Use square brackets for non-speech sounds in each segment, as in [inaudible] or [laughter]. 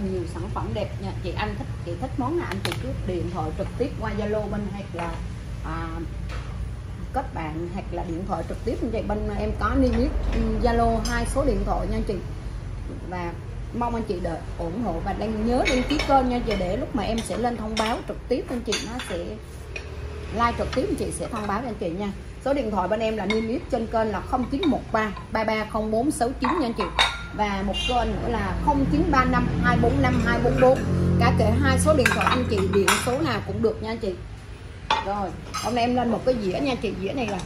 là nhiều sản phẩm đẹp nha. Chị anh thích chị thích món nào? Anh chị cứ điện thoại trực tiếp qua zalo bên hay là à, kết bạn hoặc là điện thoại trực tiếp như vậy. Bên em có niêm yết ừ, zalo hai số điện thoại nha chị. Và mong anh chị đợi ủng hộ và đang nhớ đăng ký kênh nha chị. Để lúc mà em sẽ lên thông báo trực tiếp anh chị nó sẽ like trực tiếp anh chị sẽ thông báo cho anh chị nha. Số điện thoại bên em là niêm yết trên kênh là 0913 330469 nha anh chị và một kênh nữa là 0935 245 244 cả kể hai số điện thoại anh chị, điện số nào cũng được nha anh chị. Rồi, hôm nay em lên một cái dĩa nha chị, dĩa này là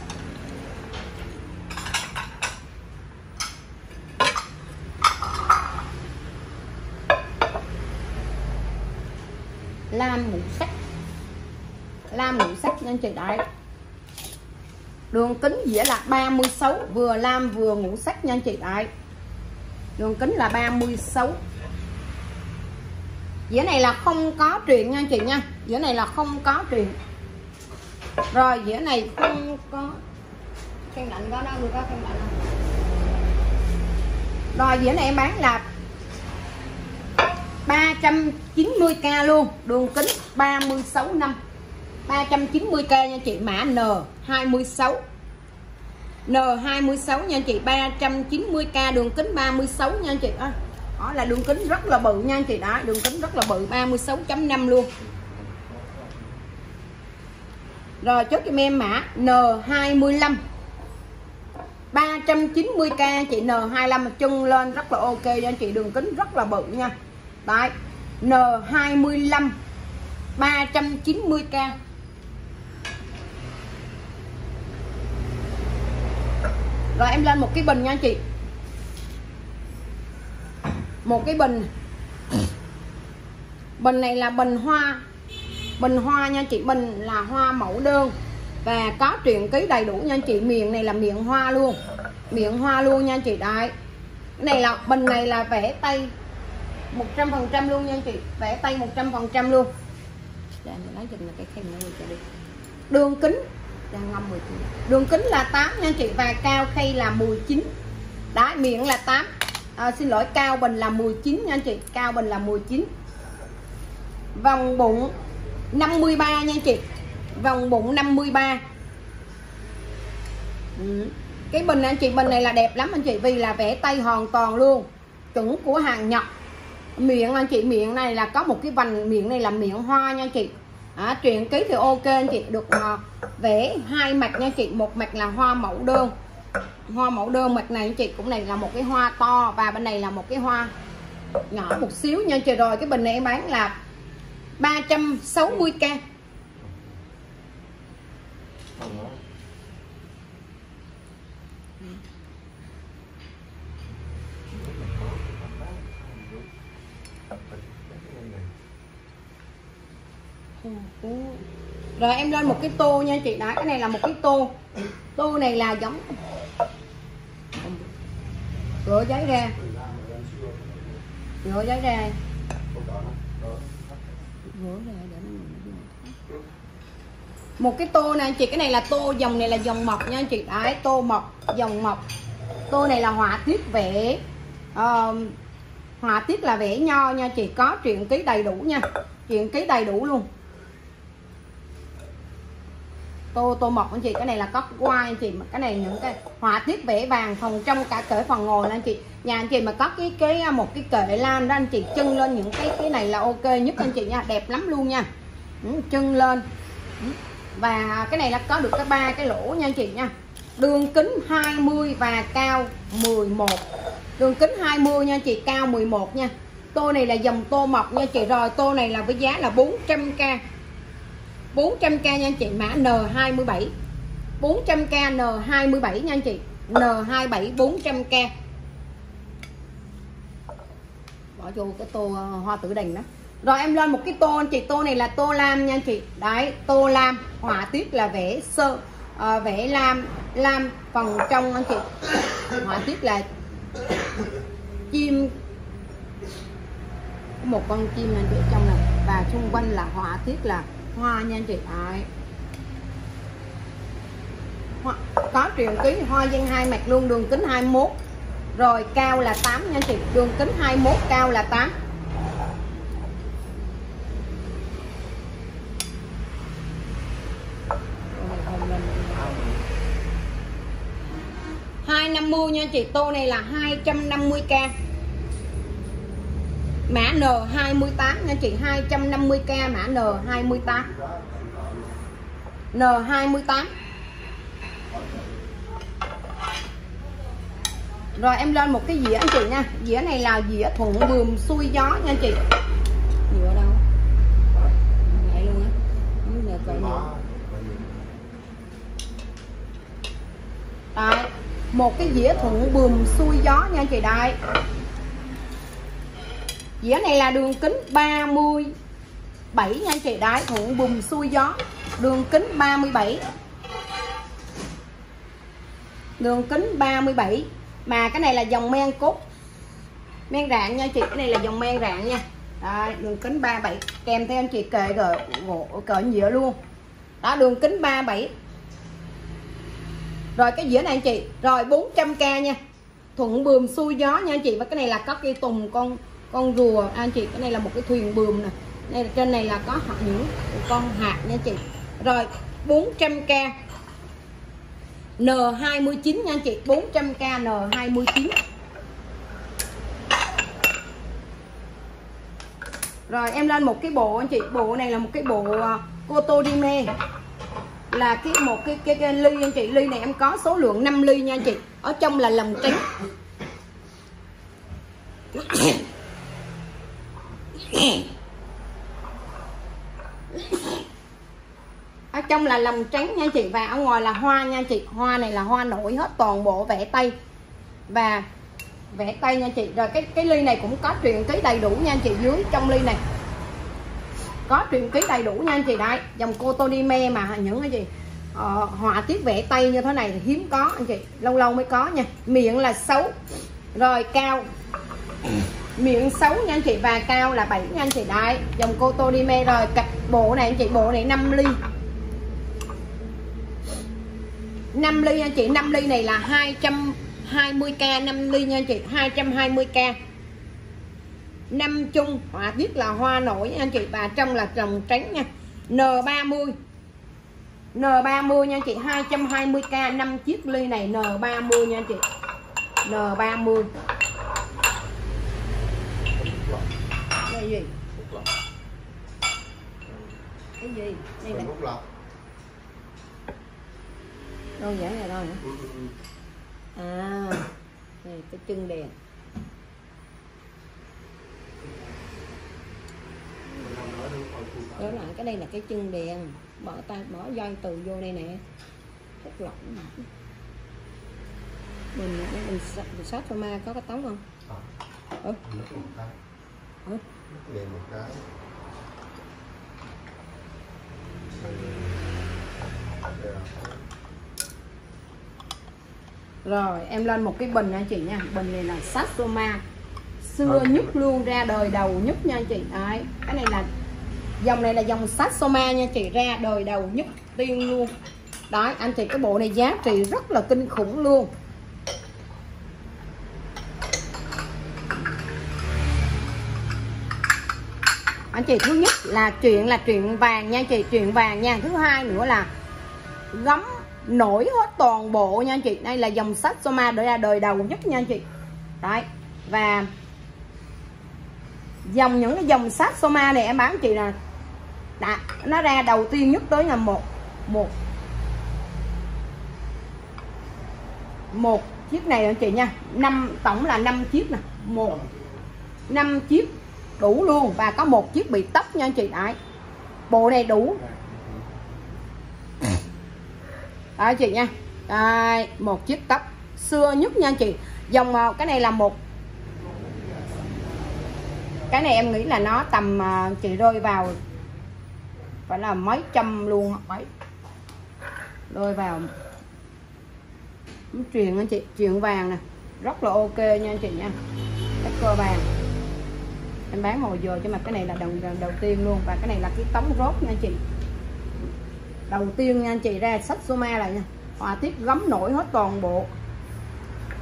lam ngũ sắc. Lam ngũ sắc nha anh chị, đấy. Đường kính dĩa là 36 vừa lam vừa ngũ sắc nha anh chị, đấy đường kính là 36 dĩa này là không có truyền nha chị nha. Dĩa này là không có truyền. Rồi, dĩa này không có khăn lạnh có đâu được có khăn lạnh không rồi, dĩa này em bán là 390k luôn. Đường kính 36 năm. 390k nha chị, mã N26 N26 nha anh chị 390k đường kính 36 nha anh chị. Ơi đó là đường kính rất là bự nha anh chị. Đó đường kính rất là bự 36.5 luôn. Rồi, chốt cho em mã N25 390k chị N25 chân lên rất là ok nha chị, đường kính rất là bự nha. Đấy N25 390k Rồi em lên một cái bình nha chị. Một cái bình. Bình này là bình hoa. Bình hoa nha chị, bình là hoa mẫu đơn. Và có truyện ký đầy đủ nha chị. Miệng này là miệng hoa luôn. Miệng hoa luôn nha chị. Đấy. Cái này là, bình này là vẽ tay 100% luôn nha chị. Vẽ tay 100% luôn. Để mình lấy chừng là cái khen cho đi. Đường kính đang ngâm 19 đường kính là 8 nha chị và cao khay là 19 đá miệng là 8 à, xin lỗi cao bình là 19 nha chị cao bình là 19 vòng bụng 53 nha chị vòng bụng 53 ừ. cái bình anh chị bình này là đẹp lắm anh chị vì là vẽ tay hoàn toàn luôn chuẩn của hàng Nhật. Miệng anh chị miệng này là có một cái vành miệng này là miệng hoa nha chị. À, chuyện ký thì ok anh chị được vẽ hai mặt nha chị. Một mặt là hoa mẫu đơn. Hoa mẫu đơn mặt này chị cũng này là một cái hoa to và bên này là một cái hoa nhỏ một xíu nha. Chị rồi cái bình này em bán là 360k rồi em lên một cái tô nha chị. Đó cái này là một cái tô. Tô này là giống rửa giấy ra. Rửa giấy ra. Một cái tô này chị cái này là tô dòng này là dòng mộc nha chị. Đấy tô mộc dòng mộc. Tô này là họa tiết vẽ. Uh, họa tiết là vẽ nho nha chị. Có truyện ký đầy đủ nha. Truyện ký đầy đủ luôn tô tô mộc anh chị. Cái này là cóc quai anh chị. Cái này những cái họa tiết vẽ vàng phòng trong cả cỡ phần ngồi anh chị. Nhà anh chị mà có cái cái à, một cái kệ lam đó anh chị chân lên những cái cái này là ok nhất anh chị nha. Đẹp lắm luôn nha. Ừ, chân lên. Ừ. Và cái này là có được cái ba cái lỗ nha anh chị nha. Đường kính 20 và cao 11 đường kính 20 nha chị, cao 11 nha. Tô này là dòng tô mộc nha chị. Rồi, tô này là với giá là 400k 400k nha anh chị mã N27 400k N27 nha anh chị. N27 400k bỏ vô cái tô ờ, hoa tử đành đó. Rồi em lên một cái tô anh chị tô này là tô lam nha anh chị. Đấy tô lam họa tiết là vẽ sơ à, vẽ lam lam phần trong anh chị. Họa tiết là chim một con chim anh chị trong này. Và xung quanh là họa tiết là hoa nha anh chị ạ có triệu ký hoa dân hai mặt luôn, đường kính 21 rồi cao là 8 nha anh chị. Đường kính 21 cao là 8 250 nha chị. Tô này là 250k mã N28 nha chị 250k mã N28 N28 rồi em lên một cái dĩa anh chị nha. Dĩa này là dĩa thuận buồm xuôi gió nha chị. Dĩa đâu? Vậy luôn á. Không được vậy? Đây, một cái dĩa thuận buồm xuôi gió nha chị đây dĩa này là đường kính 37 nha anh chị. Đấy thuận bùm xuôi gió. Đường kính 37 đường kính 37 mà cái này là dòng men cốt. Men rạng nha chị cái này là dòng men rạng nha. Đấy, đường kính 37 kèm theo anh chị kệ gỡ gỗ cỡ nhựa luôn. Đó đường kính 37 rồi cái dĩa này anh chị. Rồi 400k nha. Thuận buồm xuôi gió nha anh chị. Và cái này là có cây tùng con con rùa. Anh chị cái này là một cái thuyền bườm nè. Đây trên này là có những con hạt nha chị. Rồi 400k N29 nha anh chị 400k N29 rồi em lên một cái bộ anh chị. Bộ này là một cái bộ à, uh, Cotodime là cái một cái, cái cái ly anh chị. Ly này em có số lượng 5 ly nha anh chị. Ở trong là lòng trắng ở trong là lòng trắng nha chị và ở ngoài là hoa nha chị. Hoa này là hoa nổi hết toàn bộ vẽ tay. Và vẽ tay nha chị. Rồi cái cái ly này cũng có truyền ký đầy đủ nha chị dưới trong ly này. Có truyền ký đầy đủ nha anh chị. Đây dòng cotodime mà những cái gì ờ, họa tiết vẽ tay như thế này thì hiếm có anh chị. Lâu lâu mới có nha. Miệng là xấu rồi cao miệng xấu nha anh chị, và cao là 7 nha anh chị. Đấy, dòng cô tô đi mê rồi. Cặp bộ này anh chị, bộ này 5 ly. 5 ly anh chị 5 ly này là 220k 5 ly nha anh chị 220k 5 chung à, họa tiết là hoa nổi nha anh chị, và trong là trồng trắng nha. N30 N30 nha anh chị 220k 5 chiếc ly này N30 nha anh chị. N30 Đây gì cái gì đây là đâu vậy này đâu hả à này cái chân đèn đó lại cái đây là cái chân đèn bỏ tay bỏ dây từ vô đây nè rất lỏng mình mình mình sát cho ma có cái tống không ừ. Ừ. rồi em lên một cái bình nha chị nha. Bình này là Satsuma. Xưa nhất luôn ra đời đầu nhất nha chị. Đấy cái này là dòng này là dòng Satsuma nha chị. Ra đời đầu nhất tiên luôn. Đó anh chị cái bộ này giá trị rất là kinh khủng luôn anh chị thứ nhất là chuyện là chuyện vàng nha chị chuyện vàng nha. Thứ hai nữa là gấm nổi hết toàn bộ nha anh chị. Đây là dòng sách Soma để ra đời đầu nhất nha anh chị. Đấy và dòng những cái dòng sách Soma này em bán chị là đã, nó ra đầu tiên nhất tới là một một một chiếc này anh chị nha. Năm tổng là 5 chiếc nè. Một năm chiếc đủ luôn, và có một chiếc bị tóc nha anh chị. Đấy. Bộ này đủ. Đó chị nha. Đây, một chiếc tóc xưa nhất nha anh chị. Dòng ờ, cái này là một cái này em nghĩ là nó tầm ờ, chị rơi vào phải là mấy trăm luôn, mấy rơi vào truyền anh chị, truyền vàng nè. Rất là ok nha anh chị nha. Cái cơ vàng em bán hồi giờ cho mà cái này là đầu đầu tiên luôn. Và cái này là cái tống rốt nha anh chị. Đầu tiên nha anh chị, ra sách Soma lại nha. Họa tiết gấm nổi hết toàn bộ.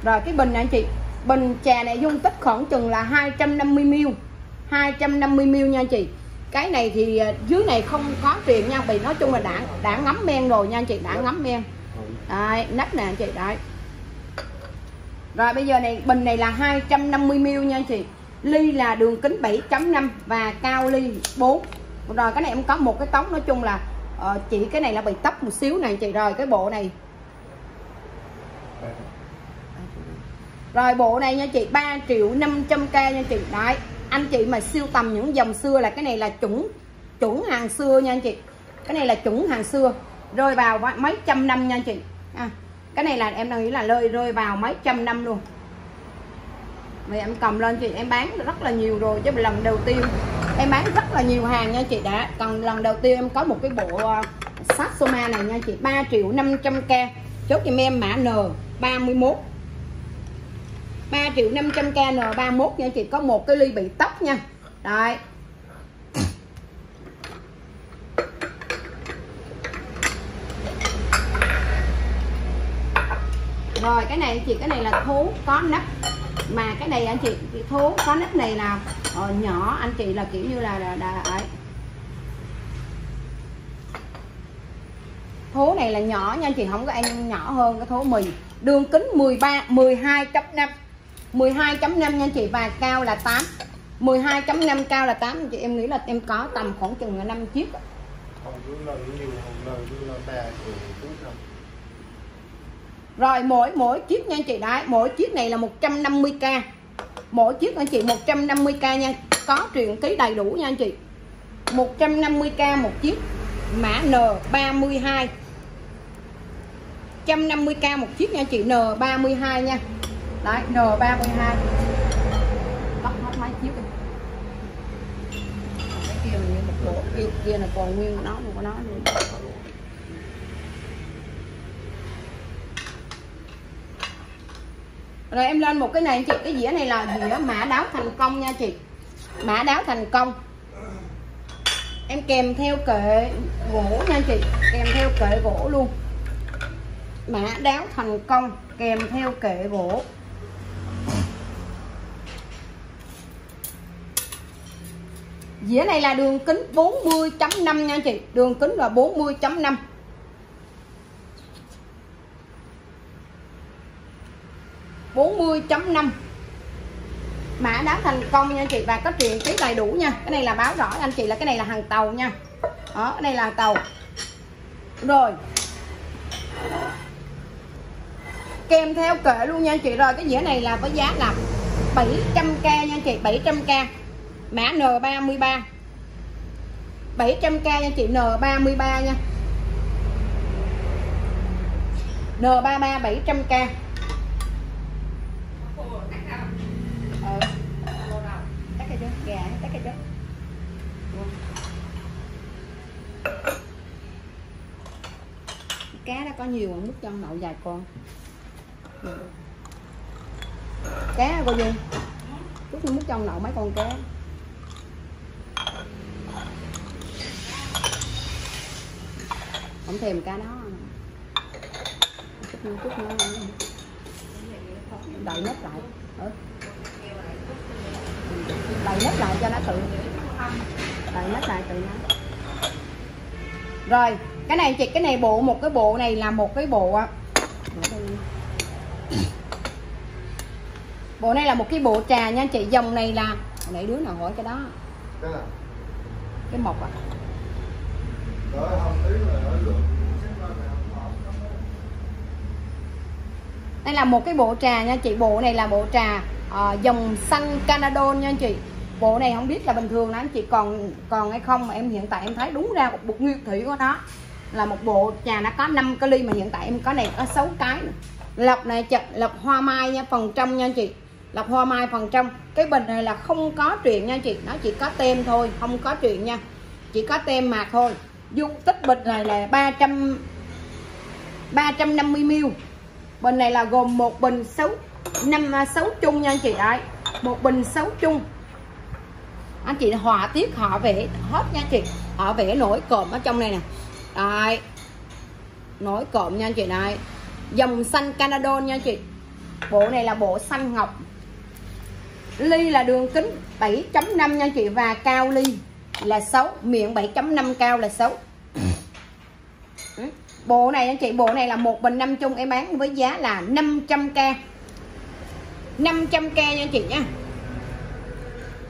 Rồi cái bình này anh chị, bình trà này dung tích khoảng chừng là 250ml 250ml nha anh chị. Cái này thì à, dưới này không có tiền nha, vì nói chung là đã đã ngấm men rồi nha anh chị, đã ngấm men. Đấy, nắp nè anh chị, đấy. Rồi bây giờ này, bình này là 250ml nha anh chị ly là đường kính 7.5 và cao ly 4 rồi cái này em có một cái tống nói chung là ờ, uh, chỉ cái này là bị tấp một xíu này chị. Rồi cái bộ này. Rồi bộ này nha chị 3 triệu 500k nha chị. Đấy anh chị mà siêu tầm những dòng xưa là cái này là chuẩn chuẩn hàng xưa nha anh chị. Cái này là chuẩn hàng xưa rơi vào mấy trăm năm nha anh chị. À, cái này là em đang nghĩ là rơi rơi vào mấy trăm năm luôn vậy em cầm lên chị, em bán rất là nhiều rồi, chứ lần đầu tiên em bán rất là nhiều hàng nha chị đã. Còn lần đầu tiên em có một cái bộ ờ, Satsuma này nha chị 3 triệu 500k chốt giùm em mã N31 3 triệu 500k N31 nha chị, có một cái ly bị tóc nha. Đấy. Rồi, cái này chị, cái này là thú có nắp mà cái này anh chị thú có nắp này là uh, nhỏ anh chị là kiểu như là là, là ấy. Thố này là nhỏ nha anh chị không có ăn nhỏ hơn cái thố mì đường kính 13 12.5 12.5 nha anh chị và cao là 8 12.5 cao là 8 chị em nghĩ là em có tầm khoảng chừng là 5 chiếc rồi mỗi mỗi chiếc nha anh chị. Đấy mỗi chiếc này là 150k mỗi chiếc anh chị 150k nha. Có truyền ký đầy đủ nha anh chị. 150k một chiếc. Mã N32 150k một chiếc nha chị. N32 nha. Đấy N32 bắt hết mấy chiếc đi cái kia là một bộ kia, kia là còn nguyên nó của nó luôn. Rồi em lên một cái này chị. Cái dĩa này là dĩa mã đáo thành công nha chị. Mã đáo thành công. Em kèm theo kệ gỗ nha chị. Kèm theo kệ gỗ luôn. Mã đáo thành công. Kèm theo kệ gỗ. Dĩa này là đường kính 40.5 nha chị. Đường kính là 40.5 40.5 mã đáo thành công nha anh chị, và có truyền ký đầy đủ nha. Cái này là báo rõ anh chị, là cái này là hàng tàu nha. Đó, cái này là hàng tàu. Rồi. Kèm theo kệ luôn nha anh chị. Rồi, cái dĩa này là với giá là 700k nha anh chị 700k mã N33 700k nha chị N33 nha. N33 700k cá đã có nhiều mứt trong nậu dài con. Cá cô dung chút nước trong nậu mấy con cá. Không thèm cá đó. Chút chút nữa. Đậy nếp lại. Ừ đậy nếp lại cho nó tự đậy nếp lại tự nó rồi cái này chị cái này bộ một cái bộ này là một cái bộ bộ này là một cái bộ trà nha chị dòng này là nãy đứa nào hỏi cái đó? Cái mộc à. Đây là một cái bộ trà nha chị bộ này là bộ trà uh, dòng xanh Canadon nha chị bộ này không biết là bình thường là anh chị còn còn hay không, mà em hiện tại em thấy đúng ra một bộ nguyên thủy của nó là một bộ trà nó có 5 cái ly mà hiện tại em có này có 6 cái lọc này chật lọc hoa mai nha, phần trong nha anh chị. Lọc hoa mai phần trong. Cái bình này là không có chuyện nha anh chị, nó chỉ có tem thôi, không có chuyện nha. Chỉ có tem mà thôi. Dung tích bình này là 300 350 ml bình này là gồm một bình 6 năm à, 6 chung nha anh chị. Ấy một bình 6 chung anh chị họa tiết họ vẽ hết nha chị. Họ vẽ nổi cộm ở trong này nè. Đây. Nổi cộm nha anh chị, đây. Dòng xanh Canadon nha chị. Bộ này là bộ xanh ngọc. Ly là đường kính 7.5 nha chị và cao ly là 6 miệng 7.5 cao là 6 ừ. bộ này anh chị, bộ này là một bình năm chung, em bán với giá là 500k 500k nha anh chị nha.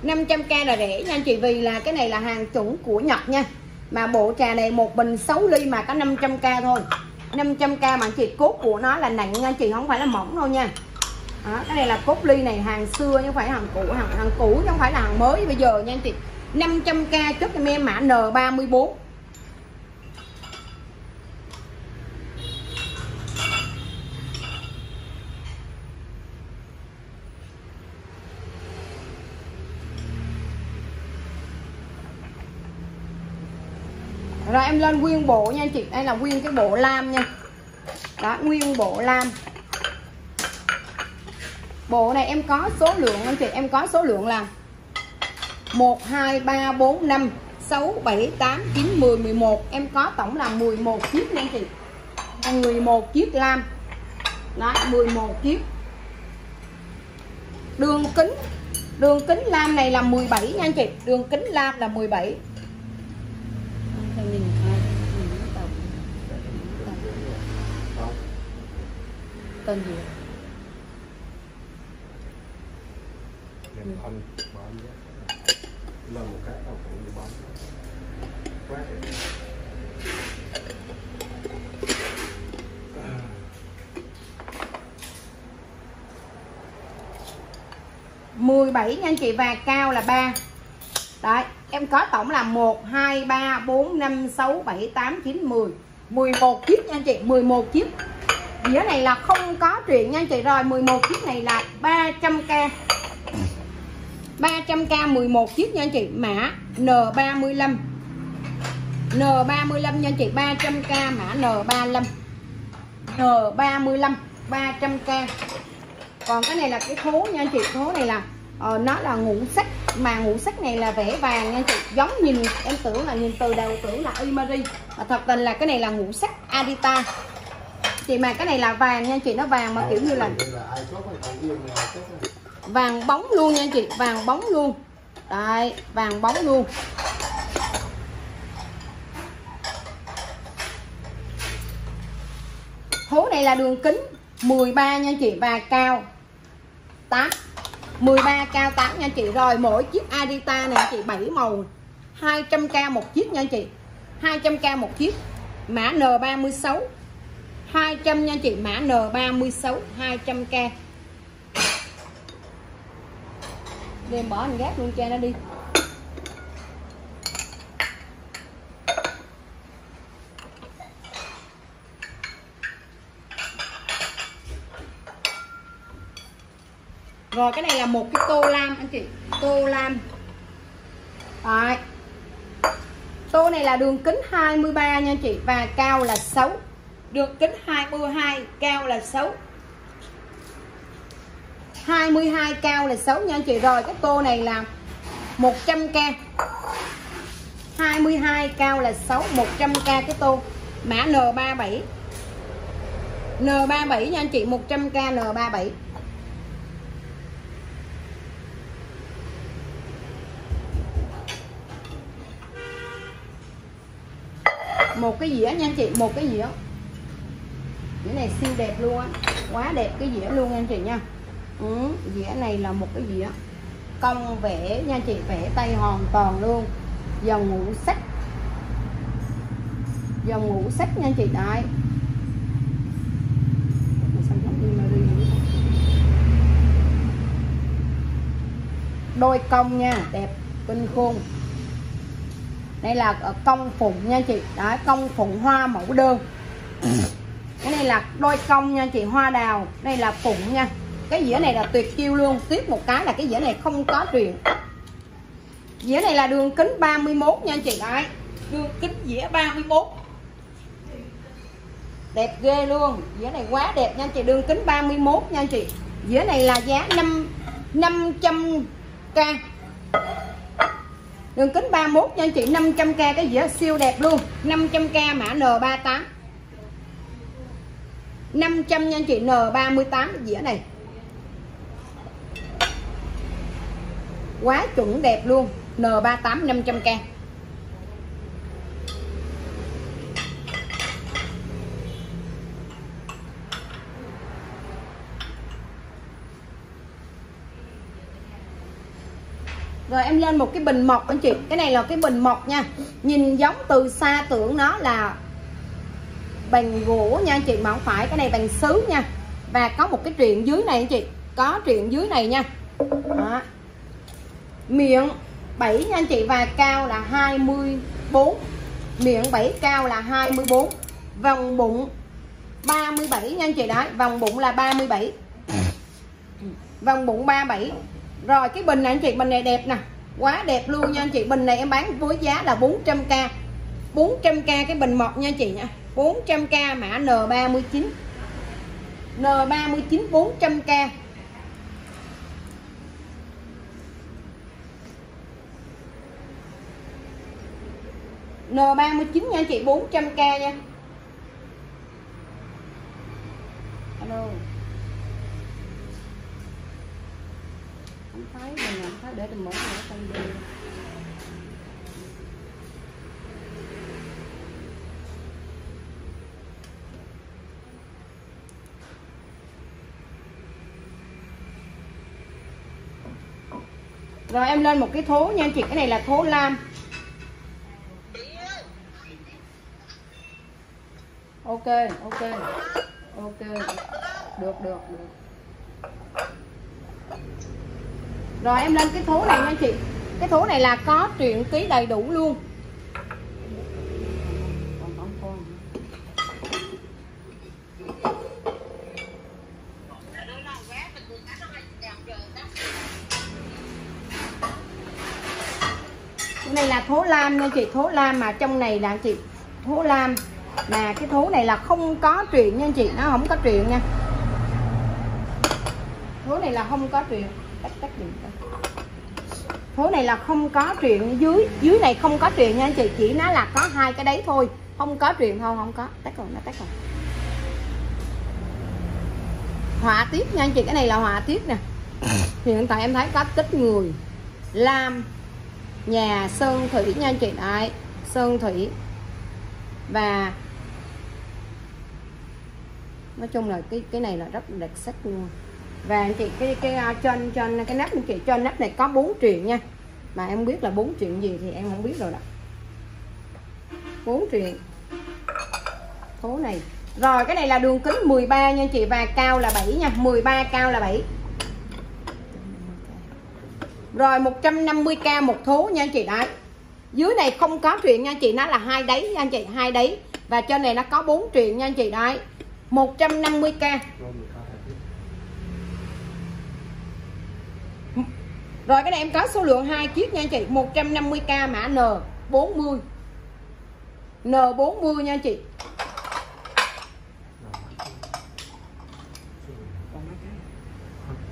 500k là rẻ nha anh chị vì là cái này là hàng chuẩn của Nhật nha. Mà bộ trà này một bình 6 ly mà có 500k thôi. 500k mà anh chị cốt của nó là nặng nha anh chị không phải là mỏng đâu nha. Đó, cái này là cốt ly này hàng xưa chứ không phải hàng cũ hàng hàng cũ chứ không phải là hàng mới bây giờ nha anh chị. 500k trước cho em mã N34 rồi em lên nguyên bộ nha anh chị. Đây là nguyên cái bộ lam nha. Đó, nguyên bộ lam. Bộ này em có số lượng anh chị. Em có số lượng là 1 2 3 4 5 6 7 8 9 10 11 em có tổng là 11 chiếc nha anh chị. 11 chiếc lam. Đó 11 chiếc. Đường kính đường kính lam này là 17 nha anh chị. Đường kính lam là 17 tên gì anh bấm lên một cái đâu cũng bị bấm quá đẹp. 17 nha anh chị và cao là 3 Đấy em có tổng là 1 2 3 4 5 6 7 8 9 10 11 chiếc nha anh chị 11 chiếc Dĩa này là không có chuyện nha anh chị rồi 11 chiếc này là 300k 300k 11 chiếc nha anh chị. Mã N35 N35 nha anh chị 300k mã N35 N35 300k còn cái này là cái thố nha anh chị thố này là ờ, nó là ngũ sắc mà ngũ sắc này là vẽ vàng nha chị. Giống nhìn em tưởng là nhìn từ đầu tưởng là Imari mà thật tình là cái này là ngũ sắc Adita chị mà cái này là vàng nha chị, nó vàng mà kiểu như là vàng bóng luôn nha chị, vàng bóng luôn. Đây vàng bóng luôn. Hố này là đường kính 13 nha chị và cao 8 13 cao 8 nha chị. Rồi, mỗi chiếc Adita này chị 7 màu 200k một chiếc nha chị. 200k một chiếc, mã N36 200 nha chị, mã N36 200k đem bỏ anh gác luôn cho nó đi. Rồi, cái này là một cái tô lam anh chị, tô lam. Đấy. tô này là đường kính 23 nha chị, và cao là 6 đường kính 22 cao là 6 22 cao là 6 nha anh chị. Rồi, cái tô này là 100k 22 cao là 6 100k cái tô. Mã N37 N37 nha anh chị 100k N37 một cái dĩa nha anh chị, một cái dĩa dĩa này siêu đẹp luôn á. Quá đẹp cái dĩa luôn nha anh chị nha. Ừ, dĩa này là một cái dĩa công vẽ nha chị vẽ tay hoàn toàn luôn. Dòng ngũ sắc. Dòng ngũ sắc nha chị đại, đôi công nha đẹp kinh khôn đây là công phụng nha chị. Đó công phụng hoa mẫu đơn. [coughs] đây là đôi công nha chị, hoa đào. Đây là phụng nha. Cái dĩa này là tuyệt chiêu luôn. Tiếp một cái là cái dĩa này không có truyền. Dĩa này là đường kính 31 nha chị. Đấy. Đường kính dĩa 31 đẹp ghê luôn. Dĩa này quá đẹp nha chị. Đường kính 31 nha chị. Dĩa này là giá 5 500k đường kính 31 nha chị. 500k cái dĩa siêu đẹp luôn. 500k mã N38 500 nha anh chị N38 dĩa này. Quá chuẩn đẹp luôn N38 500k rồi em lên một cái bình mộc anh chị, cái này là cái bình mộc nha. Nhìn giống từ xa tưởng nó là bằng gỗ nha anh chị, mà không phải, cái này bằng sứ nha. Và có một cái triện dưới này anh chị, có triện dưới này nha. Đó. miệng 7 nha anh chị, và cao là 24 miệng 7 cao là 24 vòng bụng 37 nha anh chị, đấy, vòng bụng là 37 vòng bụng 37 rồi cái bình này anh chị, bình này đẹp nè, quá đẹp luôn nha anh chị. Bình này em bán với giá là 400k 400k cái bình mọt nha anh chị nha. 400k mã N39 N39 400k N39 nha chị 400k nha. Alo Không thấy, mình không thấy để mình mở mở tay đi? Rồi, em lên một cái thố nha anh chị. Cái này là thố lam. Ok ok. Ok. Được được được. Rồi, em lên cái thố này nha anh chị. Cái thố này là có truyện ký đầy đủ luôn. Này là thố lam nha chị thố lam mà trong này là chị thố lam. Mà cái thố này là không có truyền nha chị nó không có truyền nha. Thố này là không có truyền. Tắt tắt điện coi. thố này là không có truyền. Dưới dưới này không có truyền nha anh chị chỉ nó là có hai cái đấy thôi. Không có truyền thôi không có. Tắt rồi nó tắt rồi. Họa tiết nha anh chị cái này là họa tiết nè. [coughs] Hiện tại em thấy có tích người lam nhà sơn thủy nha anh chị. Đấy sơn thủy. Và nói chung là cái cái này là rất đặc sắc luôn. Và anh chị cái cái uh, trên trên cái nắp anh chị trên nắp này có bốn chuyện nha. Mà em biết là 4 chuyện gì thì em không biết rồi đó. 4 chuyện. Thố này. Rồi cái này là đường kính 13 nha anh chị và cao là 7 nha. 13 cao là 7 rồi 150k một thố nha anh chị đấy. Dưới này không có chuyện nha anh chị, nó là hai đáy nha anh chị, hai đáy. Và trên này nó có bốn chuyện nha anh chị đấy. 150k rồi cái này em có số lượng hai chiếc nha anh chị 150k mã N40 N40 nha anh chị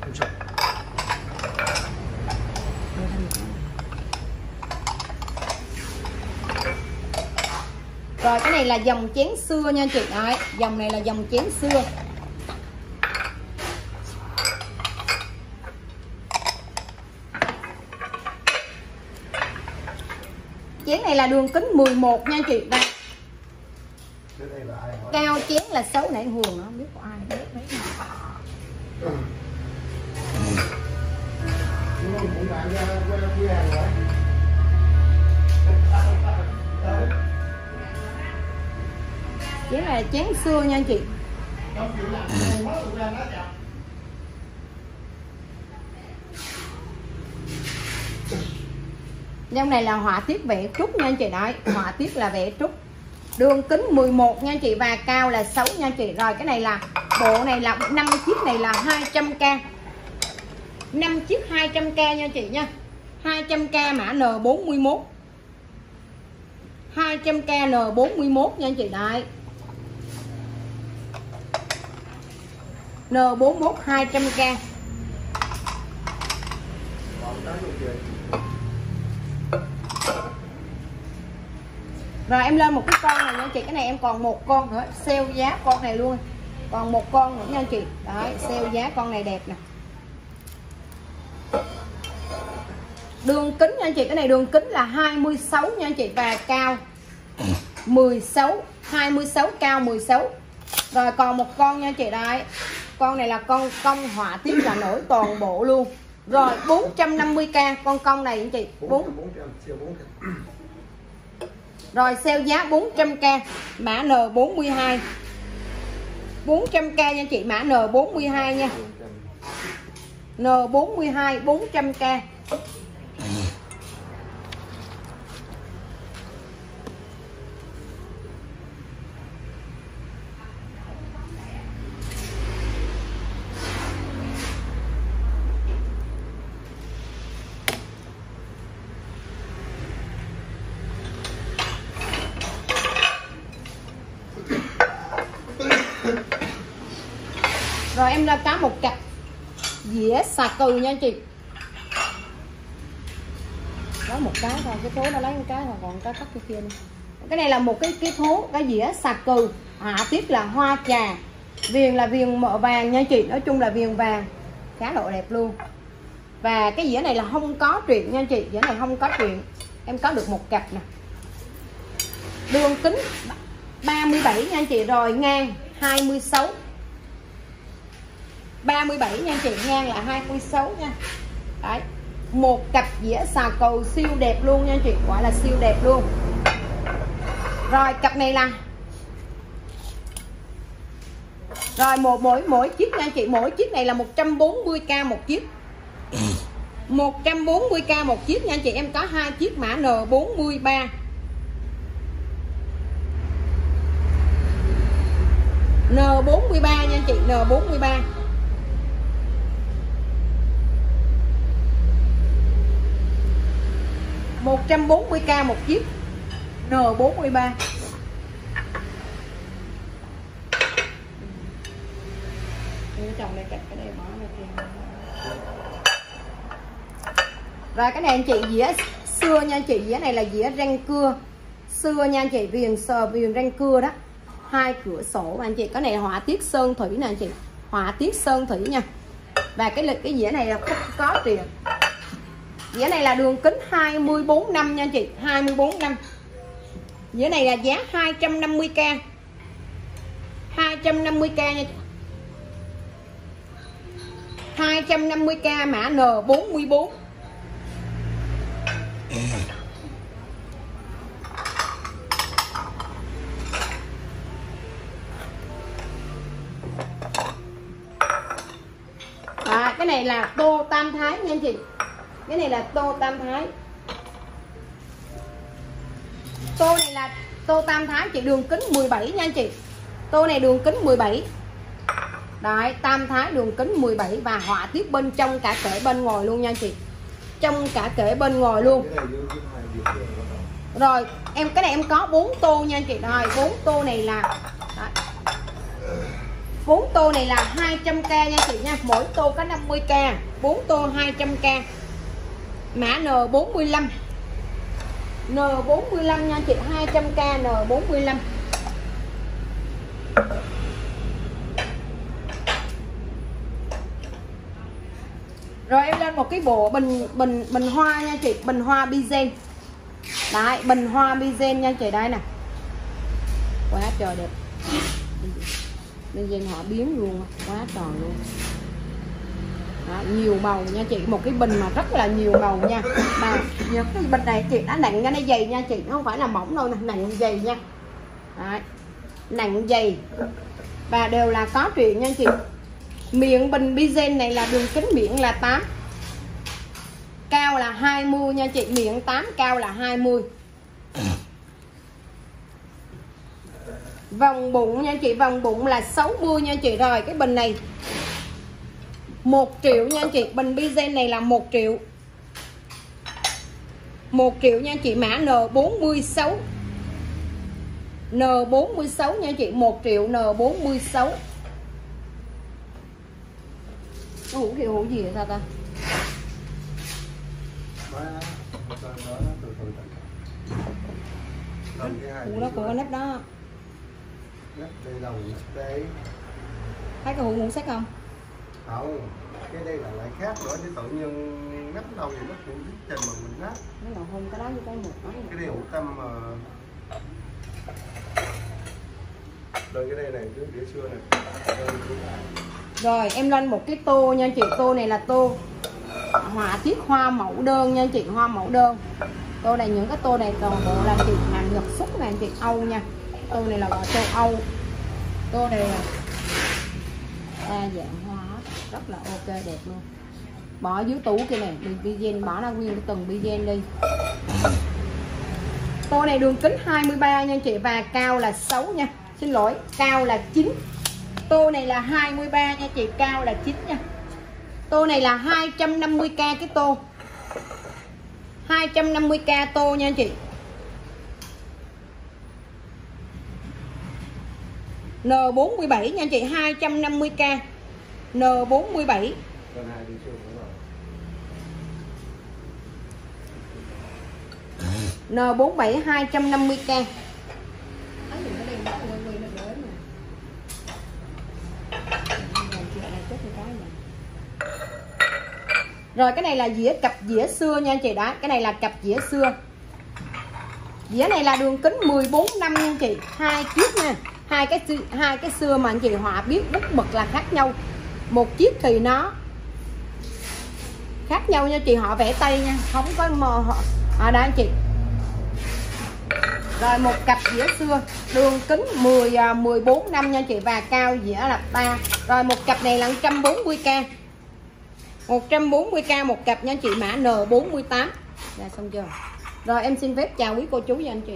Không sợ. Rồi cái này là dòng chén xưa nha chị. Đấy, dòng này là dòng chén xưa. Chén này là đường kính 11 nha chị. Đây, cao chén là xấu nãy Hường không biết có ai biết mấy Đúng Chén này là chén xưa nha anh chị. Dòng này là họa tiết vẽ trúc nha anh chị đấy Họa tiết là vẽ trúc. Đường kính 11 nha anh chị Và cao là 6 nha anh chị. Rồi cái này là, bộ này là 5 chiếc này là 200k 5 chiếc 200k nha anh chị nha. 200k mã N41 200k N41 nha anh chị Đấy N41 200k Rồi, em lên một cái con này nha anh chị. Cái này em còn một con nữa. Sale giá con này luôn. Còn một con nữa nha anh chị. Đấy sale giá con này đẹp nè. Đường kính nha anh chị. Cái này đường kính là 26 nha anh chị. Và cao 16 26 cao 16 Rồi, còn một con nha anh chị. Đây con này là con công họa tiết là nổi toàn bộ luôn. Rồi 450k con công này anh chị bốn bốn. trăm bốn trăm siêu bốn trăm. Rồi sale giá 400k mã N42 400k nha chị mã N42 nha. Bốn trăm N42 400k Rồi em ra cá một cặp. Dĩa xà cừ nha chị. Đó một cái thôi, cái thố nó lấy một cái rồi còn cái cắt kia nữa. Cái này là một cái cái thố, cái dĩa xà cừ. À, Họa tiết là hoa trà. Viền là viền mỡ vàng nha chị, nói chung là viền vàng. Khá độ đẹp luôn. Và cái dĩa này là không có chuyện nha chị, dĩa này không có chuyện. Em có được một cặp nè. Đường kính 37 nha chị, rồi ngang 26 37 nha chị ngang là 26 nha. Đấy một cặp dĩa xà cầu siêu đẹp luôn nha chị gọi là siêu đẹp luôn. Rồi cặp này là rồi một mỗi mỗi chiếc nha chị mỗi chiếc này là 140k một chiếc. [coughs] 140k một chiếc nha chị em có hai chiếc mã N43 N43 nha chị N43 140k một chiếc N43 Cái chồng này cắt cái này bỏ ra kia Rồi cái này anh chị dĩa xưa nha anh chị Dĩa này là dĩa răng cưa. Xưa nha anh chị Viền sờ viền răng cưa đó. Hai cửa sổ anh chị cái này họa tiết sơn thủy nè anh chị. Họa tiết sơn thủy nha. Và cái lịch cái dĩa này là không có tiền dĩa này là đường kính 24 năm nha anh chị 24 năm. Dĩa này là giá 250k 250k nha 250k mã N44 à, cái này là tô tam thái nha anh chị cái này là tô tam thái. Tô này là tô tam thái chị đường kính 17 nha anh chị. Tô này đường kính 17 Đấy, tam thái đường kính 17 và họa tiết bên trong cả kể bên ngoài luôn nha anh chị. Trong cả kể bên ngoài luôn. Rồi em cái này em có 4 tô nha anh chị. Rồi 4 tô này là Đấy. 4 tô này là 200k nha chị nha. Mỗi tô có 50k 4 tô 200k mã N45 N45 nha chị 200k N45 rồi em lên một cái bộ bình bình bình hoa nha chị, bình hoa bizen. Đấy, bình hoa bizen nha chị, đây nè. Quá trời đẹp. Bizen họ biến luôn, quá tròn luôn đó, nhiều màu nha chị. Một cái bình mà rất là nhiều màu nha. Mà nhớ cái bình này chị đã nặng nó dày nha chị. Nó không phải là mỏng đâu nè nặng dày nha. Đấy. nặng dày. Và đều là có chuyện nha chị. Miệng bình bizen này là đường kính miệng là 8 cao là 20 nha chị. Miệng 8 cao là 20 vòng bụng nha chị. Vòng bụng là 60 nha chị. Rồi cái bình này 1 triệu nha chị. Bình bizen này là 1 triệu. 1 triệu nha chị. Mã N46 N46 nha chị. 1 triệu N46 Nó hũ kia hũ gì vậy sao ta? Đó, đó, của nếp đó. Nắp đây Thấy cái hũ ngũ sắc không không cái đây là lại khác nữa chứ tự nhiên nắp đầu thì nó cũng biết trình mà mình nắp. Nó là hôm cái đó với cái một đó. Cái hữu tâm mà đây cái đây này cái đĩa xưa này. Là Rồi em lên một cái tô nha chị. Tô này là tô họa tiết hoa mẫu đơn nha chị hoa mẫu đơn. Tô này những cái tô này toàn bộ là chị hàng nhật xuất này anh chị âu nha. Tô này là gọi châu âu. Tô này là đa dạng hoa hết, rất là ok, đẹp luôn. Bỏ dưới tủ kia này đừng bigen bỏ ra nguyên cái từng bigen đi. Tô này đường kính 23 nha chị, và cao là 6 nha. Xin lỗi, cao là 9 tô này là 23 nha chị, cao là 9 nha. Tô này là 250k cái tô. 250k tô nha chị. N47 nha anh chị 250k N47 N47 250k Rồi, cái này là dĩa cặp dĩa xưa nha anh chị đó Cái này là cặp dĩa xưa. Dĩa này là đường kính 14 năm nha anh chị. Hai chiếc nha. Hai cái hai cái xưa mà anh chị họa biết bút mực là khác nhau một chiếc thì nó. Khác nhau nha, chị, họ vẽ tay nha, không có mờ họ. À đây, chị. Rồi một cặp dĩa xưa, đường kính 10 14 à, năm nha chị, và cao dĩa là 3 rồi một cặp này là 140k 140k một cặp nha chị, mã N48 là dạ, xong chưa? Rồi em xin phép chào quý cô chú và anh chị.